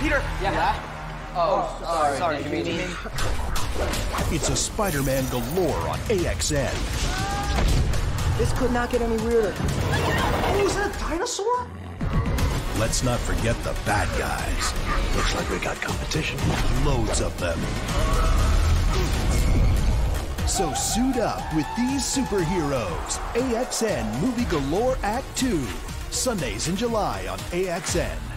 Peter. Yeah. Oh, oh, sorry. Sorry, you It's a Spider-Man galore on AXN. This could not get any weirder. Oh, is that a dinosaur? Let's not forget the bad guys. Looks like we got competition. Loads of them. So suit up with these superheroes. AXN Movie Galore Act 2. Sundays in July on AXN.